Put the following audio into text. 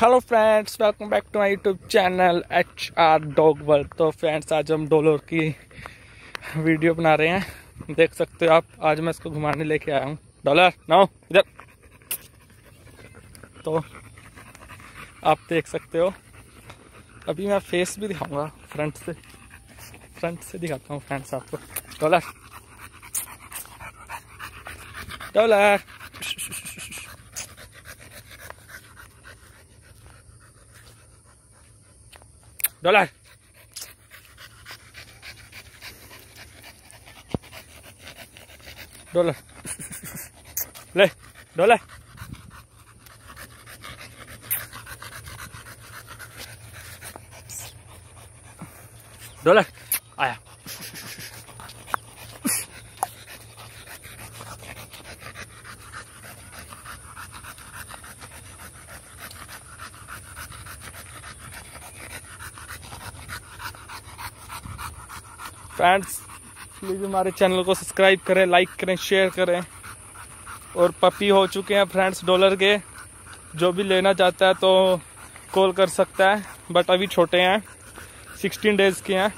Hello friends welcome back to my YouTube channel H R dog world तो friends आज हम dollar की video बना रहे हैं। देख सकते हो आप, आज मैं इसको घुमाने लेके आया हूँ। डॉलर नो इधर। तो आप देख सकते हो, अभी मैं फेस भी दिखाऊँगा फ्रंट से। फ्रंट से दिखाता हूँ फ्रेंड्स आपको। डॉलर डॉलर डॉलर डॉलर ले डॉलर डॉलर आया फ्रेंड्स प्लीज़ हमारे चैनल को सब्सक्राइब करें लाइक करें शेयर करें। और पपी हो चुके हैं फ्रेंड्स डॉलर के। जो भी लेना चाहता है तो कॉल कर सकता है बट अभी छोटे हैं। सिक्सटीन डेज़ के हैं।